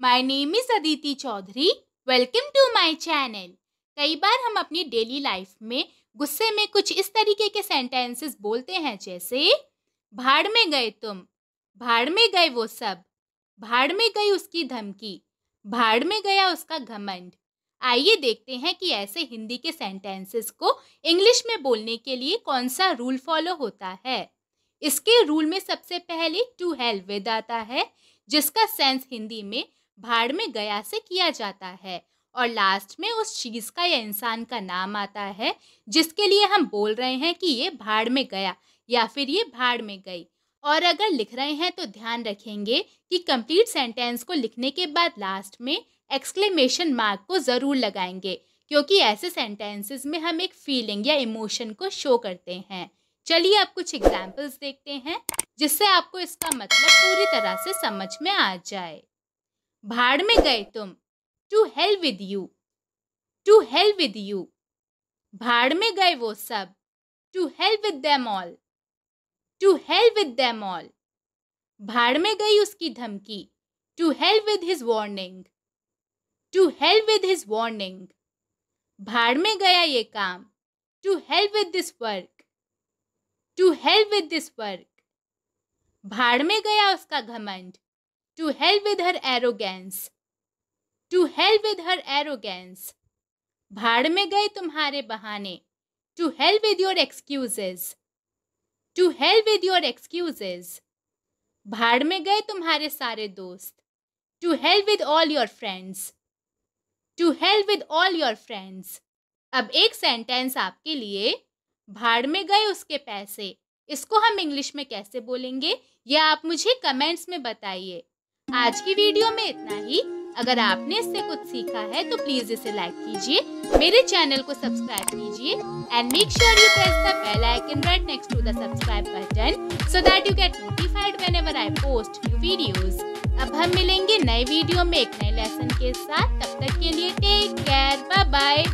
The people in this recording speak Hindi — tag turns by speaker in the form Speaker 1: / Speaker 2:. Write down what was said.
Speaker 1: My name is Aditi Chaudhary welcome to my channel कई बार हम अपनी डेली लाइफ में गुस्से में कुछ इस तरीके के सेंटेंसेस बोलते हैं, जैसे, भाड़ में गए तुम, भाड़ में गए वो सब, भाड़ में गई उसकी धमकी, भाड़ में गया उसका घमंड। आइए देखते हैं कि ऐसे हिंदी के सेंटेंसेस को इंग्लिश में बोलने के लिए कौन सा रूल फॉलो होता है। इसके रूल में सबसे पहले टू हेल्प विद आता है, जिसका सेंस हिंदी में भाड़ में गया से किया जाता है। और लास्ट में उस चीज़ का या इंसान का नाम आता है, जिसके लिए हम बोल रहे हैं कि ये भाड़ में गया या फिर ये भाड़ में गई। और अगर लिख रहे हैं तो ध्यान रखेंगे कि कंप्लीट सेंटेंस को लिखने के बाद लास्ट में एक्सक्लेमेशन मार्क को ज़रूर लगाएँगे, क्योंकि ऐसे सेंटेंसेस में हम एक फीलिंग या इमोशन को शो करते हैं। चलिए अब कुछ एग्जाम्पल्स देखते हैं, जिससे आपको इसका मतलब पूरी तरह से समझ में आ जाए। भाड़ में गए तुम। To help with you to help with you भाड़ में गए वो सब। To help with them all to help with them all भाड़ में गई उसकी धमकी। To help with his warning to help with his warning भाड़ में गया ये काम। To help with this work to help with this work. भाड़ में गया उसका घमंड। To help with her arrogance. To help with her arrogance. भाड़ में गए तुम्हारे बहाने। To help with your excuses to help with your excuses भाड़ में गए तुम्हारे सारे दोस्त। To help with all your friends. To help with all your friends. अब एक सेंटेंस आपके लिए भाड़ में गए उसके पैसे। इसको हम इंग्लिश में कैसे बोलेंगे, यह आप मुझे कमेंट्स में बताइए। आज की वीडियो में इतना ही। अगर आपने इससे कुछ सीखा है तो प्लीज़ इसे लाइक कीजिए, मेरे चैनल को सब्सक्राइब कीजिए and make sure you press the bell icon right next to the subscribe button so that you get notified whenever I post new videos अब हम मिलेंगे नए वीडियो में एक नए लेसन के साथ। तब तक के लिए टेक केयर बाय बाय